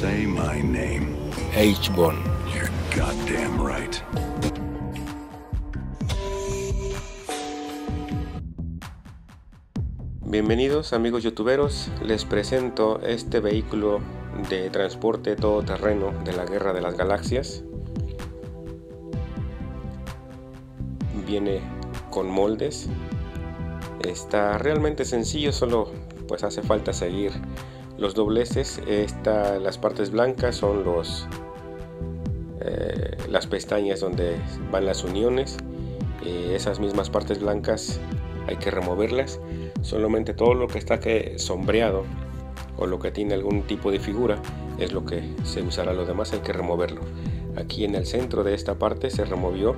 Say my name. H-Bone. You're goddamn right. Bienvenidos amigos youtuberos, les presento este vehículo de transporte todoterreno de la Guerra de las Galaxias. Viene con moldes, está realmente sencillo, solo pues hace falta seguir los dobleces. Esta, las partes blancas son los eh, las pestañas donde van las uniones. Eh, esas mismas partes blancas hay que removerlas solamente todo lo que está que sombreado o lo que tiene algún tipo de figura es lo que se usará lo demás hay que removerlo aquí en el centro de esta parte se removió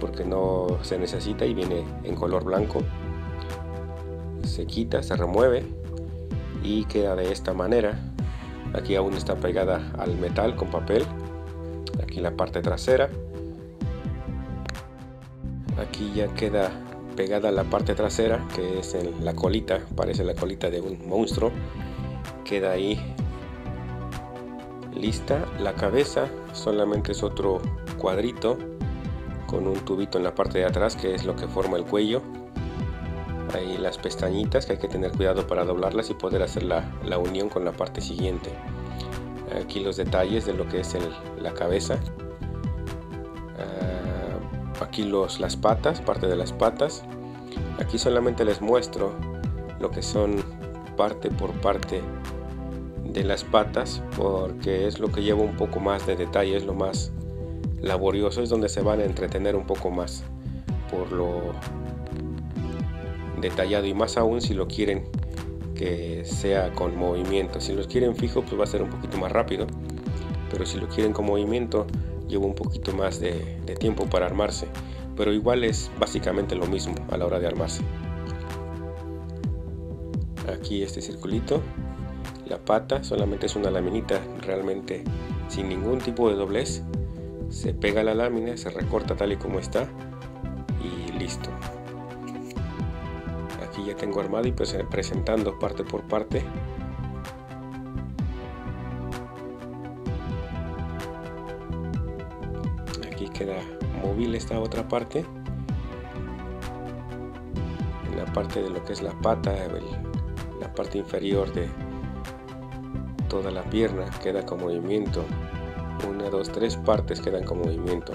porque no se necesita y viene en color blanco se quita se remueve y queda de esta manera. Aquí aún está pegada al metal con papel. Aquí la parte trasera. Aquí ya queda pegada la parte trasera que es en la colita parece la colita de un monstruo. Queda ahí lista la cabeza solamente es otro cuadrito con un tubito en la parte de atrás que es lo que forma el cuello ahí las pestañitas que hay que tener cuidado para doblarlas y poder hacer la, la unión con la parte siguiente aquí los detalles de lo que es la cabeza aquí los, las patas, parte de las patas. Aquí solamente les muestro lo que son parte por parte de las patas porque es lo que lleva un poco más de detalle, es lo más laborioso, es donde se van a entretener un poco más por lo detallado y más aún si lo quieren que sea con movimiento. Si los quieren fijo pues va a ser un poquito más rápido, pero si lo quieren con movimiento lleva un poquito más de, tiempo para armarse, pero igual es básicamente lo mismo a la hora de armarse. Aquí este circulito, la pata solamente es una laminita realmente sin ningún tipo de doblez. Se pega la lámina, se recorta tal y como está y listo. Aquí ya tengo armado y pues presentando parte por parte. Queda móvil esta otra parte. En la parte de lo que es la pata la parte inferior de toda la pierna queda con movimiento. Una dos tres partes quedan con movimiento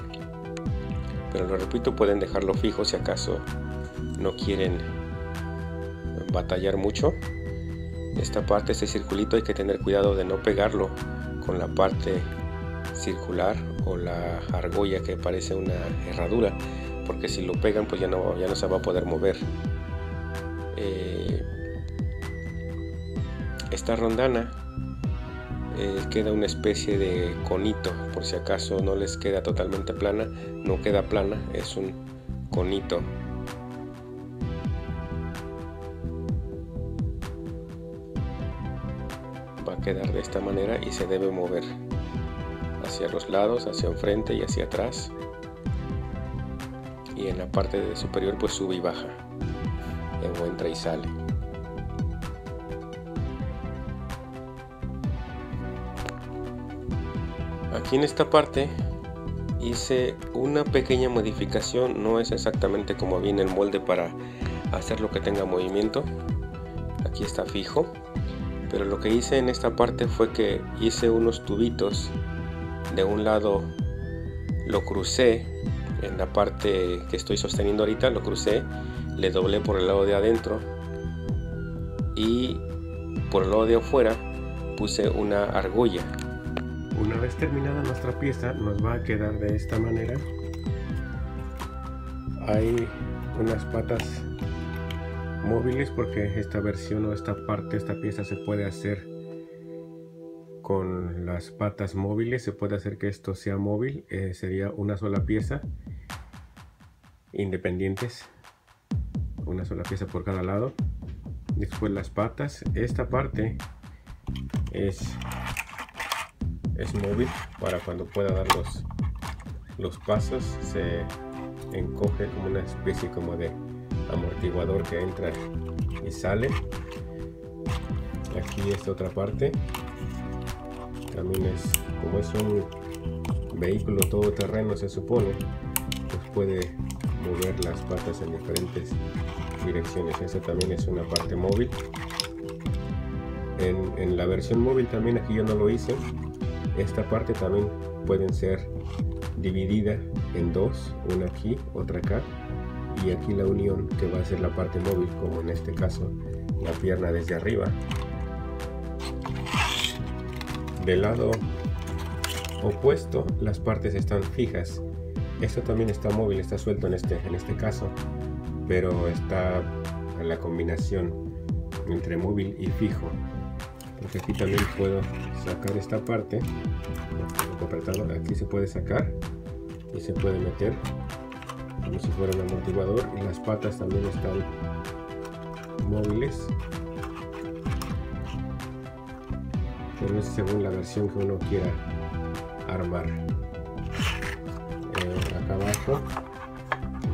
pero lo repito pueden dejarlo fijo si acaso no quieren batallar mucho. Esta parte este circulito hay que tener cuidado de no pegarlo con la parte circular o la argolla que parece una herradura porque si lo pegan pues ya no, ya no se va a poder mover. Eh, esta rondana eh, queda una especie de conito por si acaso no les queda totalmente plana no queda plana es un conito quedar de esta manera y se debe mover hacia los lados, hacia enfrente y hacia atrás. Y en la parte de superior pues sube y baja. O entra y sale. Aquí en esta parte hice una pequeña modificación, no es exactamente como viene el molde para hacer lo que tenga movimiento. Aquí está fijo, pero lo que hice en esta parte fue que hice unos tubitos. De un lado lo crucé en la parte que estoy sosteniendo ahorita lo crucé le doblé por el lado de adentro y por el lado de afuera puse una argolla. Una vez terminada nuestra pieza nos va a quedar de esta manera. Hay unas patas móviles porque esta versión o esta parte esta pieza se puede hacer con las patas móviles se puede hacer que esto sea móvil eh, sería una sola pieza independientes una sola pieza por cada lado. Después las patas esta parte es es móvil para cuando pueda dar los los pasos se encoge como una especie como de amortiguador que entra y sale. Aquí esta otra parte. También es como es un vehículo todoterreno se supone pues puede mover las patas en diferentes direcciones. Esta también es una parte móvil. En, en, la versión móvil también aquí yo no lo hice. Esta parte también pueden ser dividida en dos una aquí otra acá y aquí la unión que va a ser la parte móvil como en este caso la pierna desde arriba. Del lado opuesto las partes están fijas. Esto también está móvil está suelto en este en este caso pero está la combinación entre móvil y fijo. Porque aquí también puedo sacar esta parte. Aquí se puede sacar y se puede meter como si fuera un amortiguador y las patas también están móviles. Pero es según la versión que uno quiera armar. Eh, acá abajo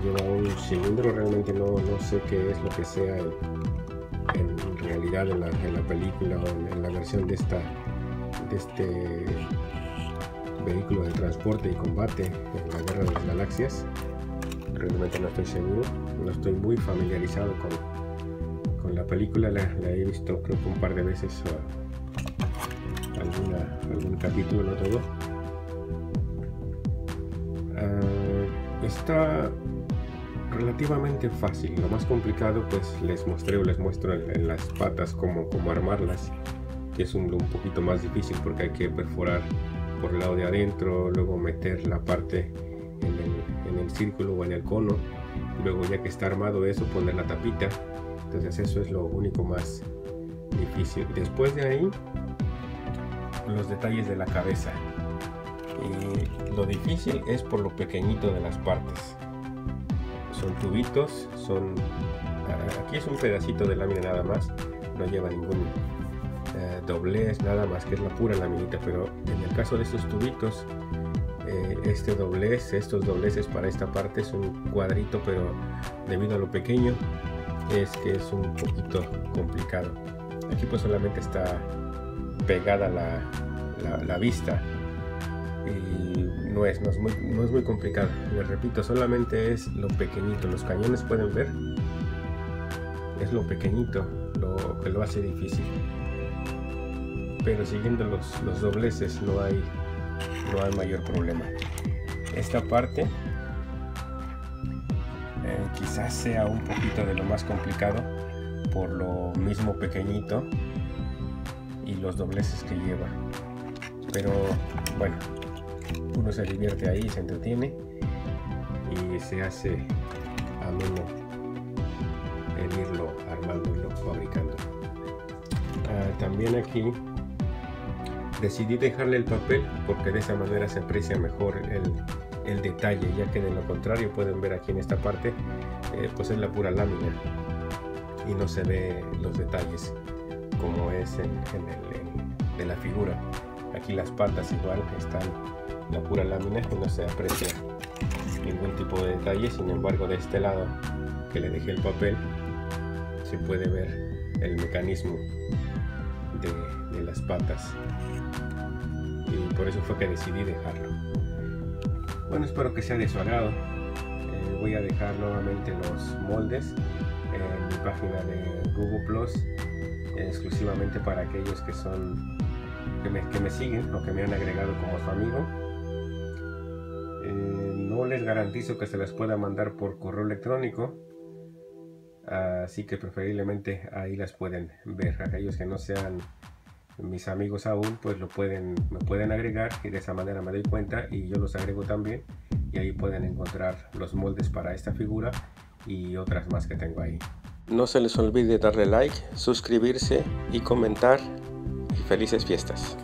lleva un cilindro realmente no, no, sé qué es lo que sea en, realidad en la, película o en, la versión de esta de este vehículo de transporte y combate en la guerra de las galaxias realmente no estoy seguro no estoy muy familiarizado con, con la película la, he visto creo que un par de veces algún capítulo, no todo. Ah, está relativamente fácil. Lo más complicado, pues les mostré o les muestro en, las patas cómo, cómo, armarlas, que es un, un, poquito más difícil porque hay que perforar por el lado de adentro, luego meter la parte círculo o en el cono, luego ya que está armado eso, poner la tapita. Entonces eso es lo único más difícil. Después de ahí, los detalles de la cabeza. Y lo difícil es por lo pequeñito de las partes. Son tubitos, son... Ah, aquí es un pedacito de lámina nada más, no lleva ningún eh, doblez, nada más que es la pura laminita, pero en el caso de estos tubitos, eh, este doblez, estos dobleces para esta parte es un cuadrito, pero debido a lo pequeño es que es un poquito complicado. Aquí pues solamente está pegada la, la, vista y no es, no es, muy, no es muy complicado. Les repito, solamente es lo pequeñito. Los cañones pueden ver, es lo pequeñito lo que lo hace difícil. Pero siguiendo los, los dobleces no hay, no hay mayor problema. Esta parte eh, quizás sea un poquito de lo más complicado por lo mismo pequeñito y los dobleces que lleva. Pero bueno, uno se divierte ahí, se entretiene y se hace ameno el irlo armando, irlo fabricando. Ah, también aquí decidí dejarle el papel porque de esa manera se aprecia mejor el, detalle, ya que de lo contrario pueden ver aquí en esta parte, eh, pues es la pura lámina y no se ve los detalles como es en, el de la figura. Aquí las patas igual están la pura lámina y no se aprecia ningún tipo de detalle. Sin embargo, de este lado que le dejé el papel, se puede ver el mecanismo de, las patas. Y por eso fue que decidí dejarlo. Bueno, espero que sea de su agrado. Eh, voy a dejar nuevamente los moldes en mi página de Google Plus exclusivamente para aquellos que son que me, que me siguen o que me han agregado como su amigo. Eh, no les garantizo que se les pueda mandar por correo electrónico, así que preferiblemente ahí las pueden ver. Aquellos que no sean mis amigos aún, pues lo pueden, me pueden agregar y de esa manera me doy cuenta y yo los agrego también y ahí pueden encontrar los moldes para esta figura y otras más que tengo ahí. No se les olvide darle like, suscribirse y comentar. felices fiestas.